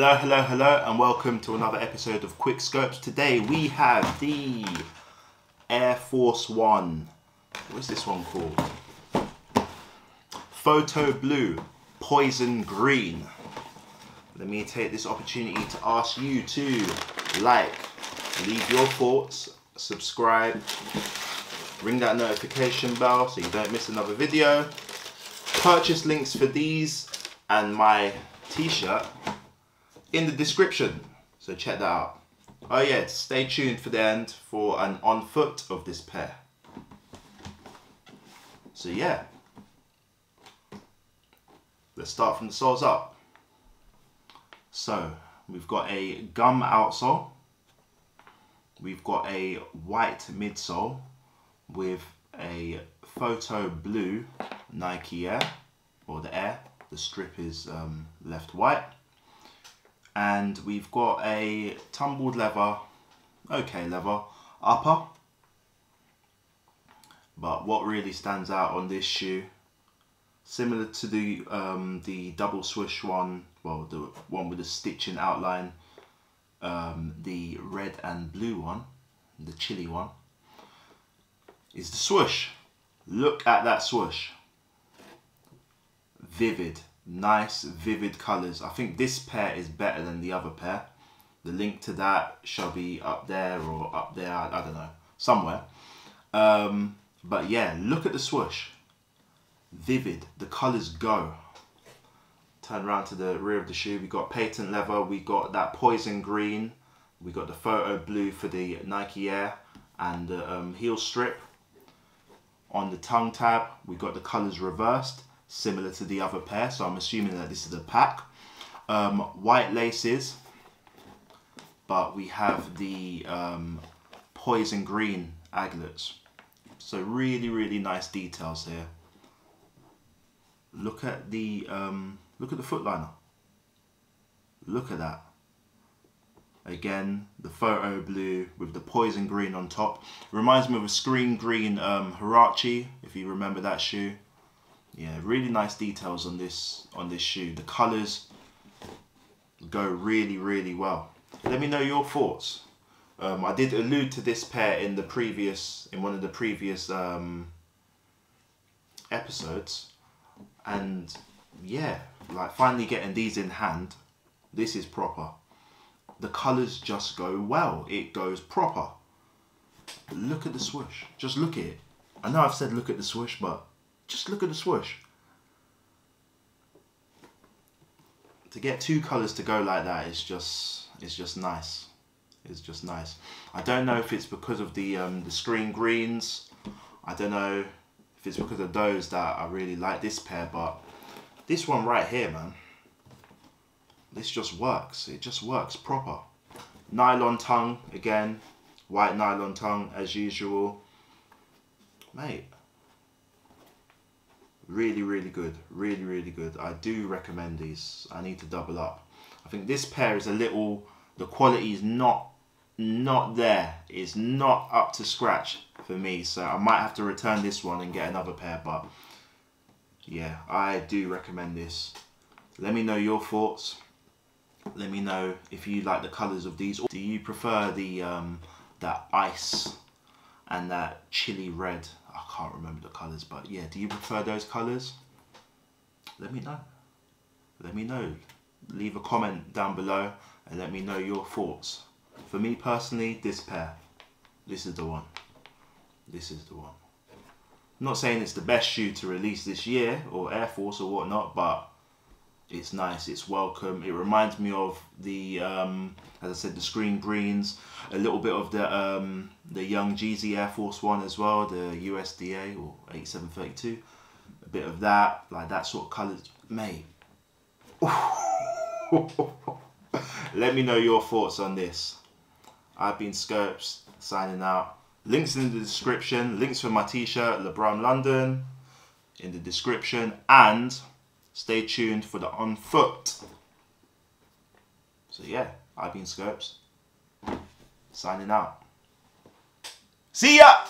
Hello, hello, hello, and welcome to another episode of Quick Schopes. Today we have the Air Force One. What is this one called? Photo Blue, Poison Green. Let me take this opportunity to ask you to like, leave your thoughts, subscribe, ring that notification bell so you don't miss another video. Purchase links for these and my t-shirt in the description. So check that out. Oh yeah, stay tuned for the end for an on foot of this pair. So yeah. Let's start from the soles up. So we've got a gum outsole. We've got a white midsole with a photo blue Nike Air or the Air. The strip is um, left white and we've got a tumbled leather, okay leather, upper. But what really stands out on this shoe, similar to the um, the double swoosh one, well the one with the stitching outline, um, the red and blue one, the chili one, is the swoosh. Look at that swoosh. Vivid nice vivid colors i think this pair is better than the other pair. The link to that shall be up there or up there i, I don't know somewhere. Um, but yeah look at the swoosh. Vivid the colors go. Turn around to the rear of the shoe we got patent leather we got that poison green we got the photo blue for the nike air and the um, heel strip. On the tongue tab we got the colors reversed similar to the other pair. So I'm assuming that this is a pack. Um, white laces, but we have the um, poison green aglets. So really, really nice details here. Look at the um, look at the footliner. Look at that. Again, the photo blue with the poison green on top. Reminds me of a screen green um, Huarache, if you remember that shoe yeah really nice details on this on this shoe. The colors go really really well. Let me know your thoughts. Um, I did allude to this pair in the previous in one of the previous um, episodes. And yeah like finally getting these in hand. This is proper. The colors just go well. It goes proper. Look at the swoosh. Just look at it. I know I've said look at the swoosh but just look at the swoosh. To get two colours to go like that is just it's just nice. It's just nice. I don't know if it's because of the um, the screen greens. I don't know if it's because of those that I really like this pair, but this one right here, man. This just works. It just works proper. Nylon tongue again, white nylon tongue as usual. Mate, really really good. Really really good. I do recommend these. I need to double up. I think this pair is a little the quality is not not there. It's not up to scratch for me so I might have to return this one and get another pair but yeah I do recommend this. Let me know your thoughts. Let me know if you like the colors of these. Do you prefer the um, that ice and that chili red I can't remember the colours, but yeah, do you prefer those colours? Let me know. Let me know. Leave a comment down below and let me know your thoughts. For me personally, this pair. This is the one. This is the one. I'm not saying it's the best shoe to release this year or Air Force or whatnot, but it's nice, it's welcome. It reminds me of the, um, as I said, the screen greens, a little bit of the um, the young Jeezy Air Force One as well, the USDA or 8732. A bit of that, like that sort of colours. Mate, let me know your thoughts on this. I've been Schopes, signing out. Links in the description, links for my t-shirt, Labrum London, in the description, and Stay tuned for the on foot. So yeah, I've been Schopes. Signing out. See ya!